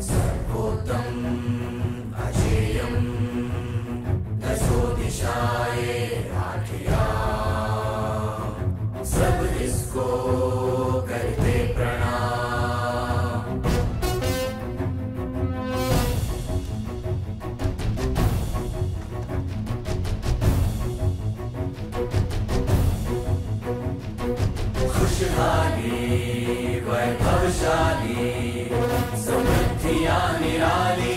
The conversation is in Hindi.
सर्वोत्तम अजेयम। दशो दिशाए आठिया। सब इसको करते प्रणाम खुशहाली वैभवशाली ya nirali